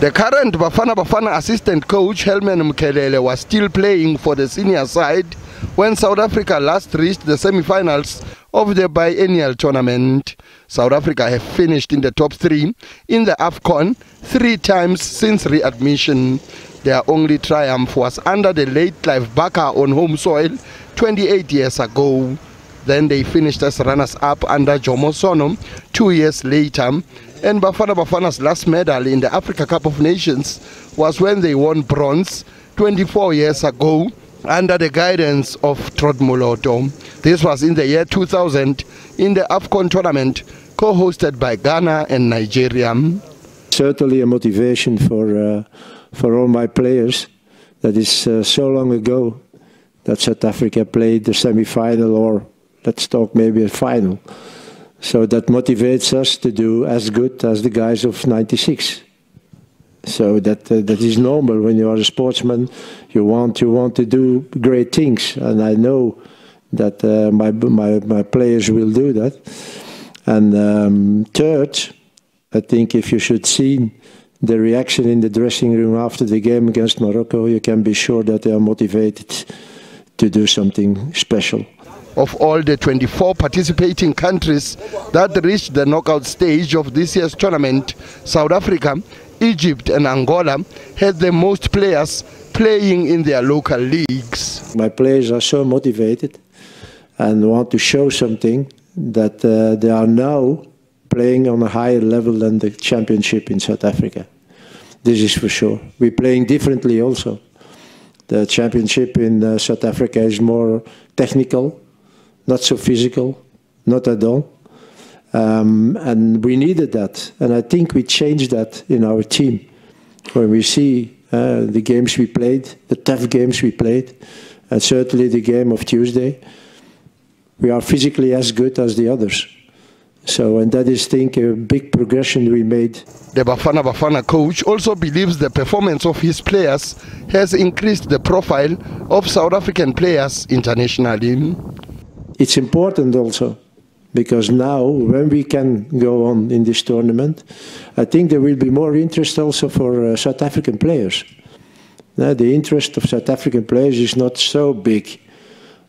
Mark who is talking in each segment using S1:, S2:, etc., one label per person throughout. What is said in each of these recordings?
S1: The current Bafana Bafana assistant coach Helman Mkhalele was still playing for the senior side when South Africa last reached the semi-finals of the biennial tournament. South Africa have finished in the top three in the AFCON three times since readmission. Their only triumph was under the late Clive Barker on home soil 28 years ago. Then they finished as runners-up under Jomo Sono two years later. And Bafana Bafana's last medal in the Africa Cup of Nations was when they won bronze 24 years ago under the guidance of Trott This was in the year 2000 in the AFCON tournament co-hosted by Ghana and Nigeria.
S2: Certainly a motivation for, uh, for all my players. That is uh, so long ago that South Africa played the semi-final or let's talk maybe a final. So that motivates us to do as good as the guys of 96. So that uh, that is normal when you are a sportsman. You want you want to do great things, and I know that uh, my my my players will do that. And um, third, I think if you should see the reaction in the dressing room after the game against Morocco, you can be sure that they are motivated to do something special
S1: of all the 24 participating countries that reached the knockout stage of this year's tournament, South Africa, Egypt and Angola had the most players playing in their local leagues.
S2: My players are so motivated and want to show something that uh, they are now playing on a higher level than the championship in South Africa. This is for sure. We're playing differently also. The championship in uh, South Africa is more technical, not so physical, not at all. Um, and we needed that. And I think we changed that in our team. When we see uh, the games we played, the tough games we played, and certainly the game of Tuesday, we are physically as good as the others. So, and that is, I think, a big progression we made.
S1: The Bafana Bafana coach also believes the performance of his players has increased the profile of South African players internationally.
S2: It's important also because now when we can go on in this tournament, I think there will be more interest also for uh, South African players. Uh, the interest of South African players is not so big.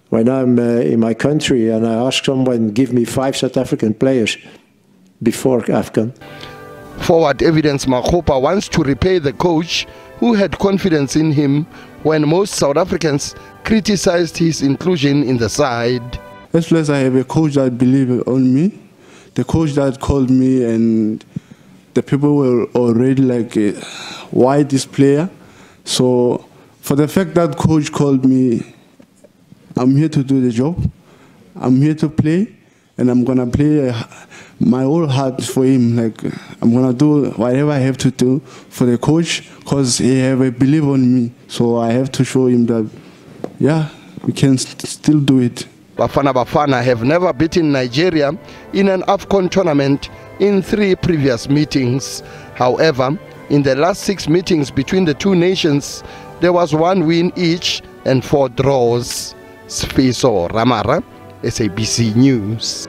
S2: When I'm uh, in my country and I ask someone, give me five South African players before AFCON.
S1: Forward evidence Makgopa wants to repay the coach who had confidence in him when most South Africans criticized his inclusion in the side.
S3: First place, I have a coach that believed on me. The coach that called me, and the people were already like, "Why this player?" So, for the fact that coach called me, I'm here to do the job. I'm here to play, and I'm gonna play uh, my whole heart for him. Like I'm gonna do whatever I have to do for the coach, cause he have a belief on me. So I have to show him that, yeah, we can st still do it.
S1: Bafana Bafana have never beaten Nigeria in an AFCON tournament in three previous meetings. However, in the last six meetings between the two nations, there was one win each and four draws. Sfiso Ramara, SABC News.